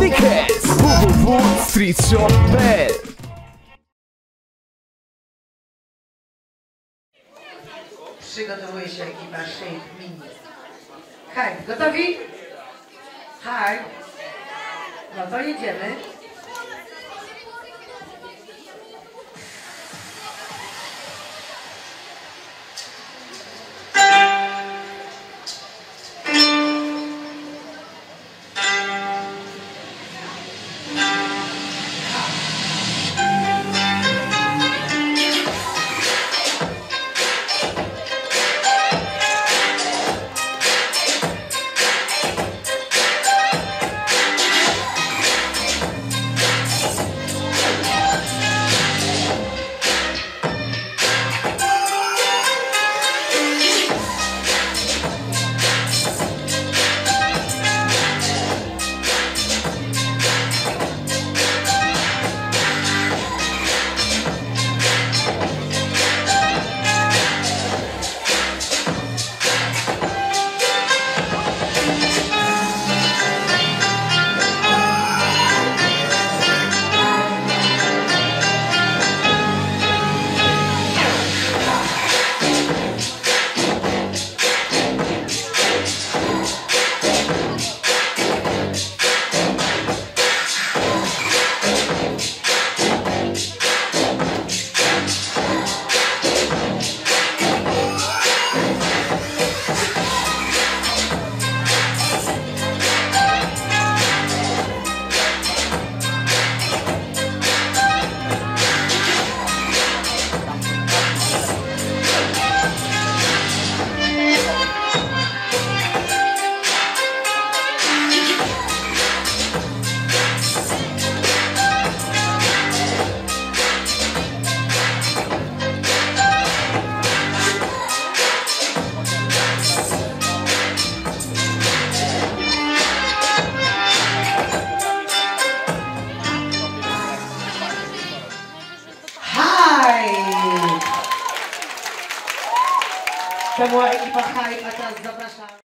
Sneak Heads www.streetshop.pl Przygotowuje się ekipa Shake Mini. Hej, gotowi? Hej. No to jedziemy. To była ekipa Hej, a teraz zapraszam.